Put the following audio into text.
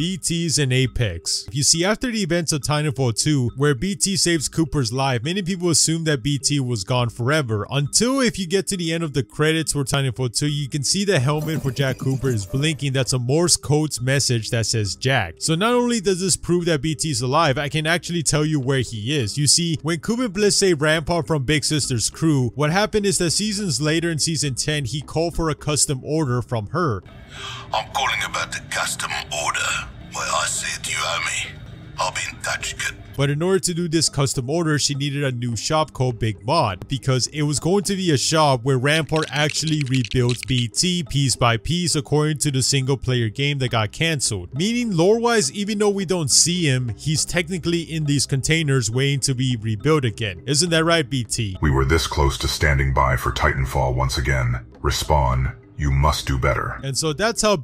BT's in Apex. You see, after the events of Titanfall 2, where BT saves Cooper's life, many people assumed that BT was gone forever, until if you get to the end of the credits for Titanfall 2, you can see the helmet for Jack Cooper is blinking that's a Morse code's message that says Jack. So not only does this prove that BT is alive, I can actually tell you where he is. You see, when Kuben Blisk saved Rampart from Big Sister's crew, what happened is that seasons later in season 10, he called for a custom order from her. I'm calling about the custom you owe me. I'll be in touch, kid. But in order to do this custom order, she needed a new shop called Big Maude because it was going to be a shop where Rampart actually rebuilds BT piece by piece according to the single player game that got cancelled. Meaning lore wise, even though we don't see him, he's technically in these containers waiting to be rebuilt again. Isn't that right, BT? We were this close to standing by for Titanfall once again. Respawn, you must do better. And so that's how